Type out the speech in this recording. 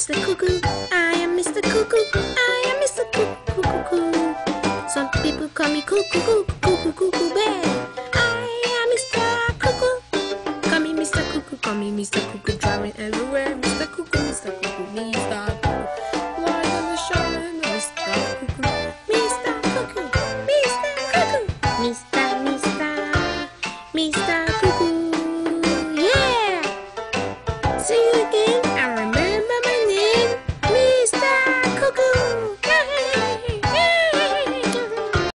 Mr. Cuckoo. I am Mr. Cuckoo. I am Mr. Cuckoo. Cuckoo. Some people call me Cuckoo. Cuckoo. Cuckoo. Cuckoo. Bear. I am Mr. Cuckoo. Call me Mr. Cuckoo. Call me Mr. Cuckoo. Driving everywhere. Mr. Cuckoo. Mr. Cuckoo. Mr. Cuckoo. Why the shoulder? Mr. Cuckoo. Mr. Cuckoo. Mr. Cuckoo. Mr. Mr. Mr. Cuckoo.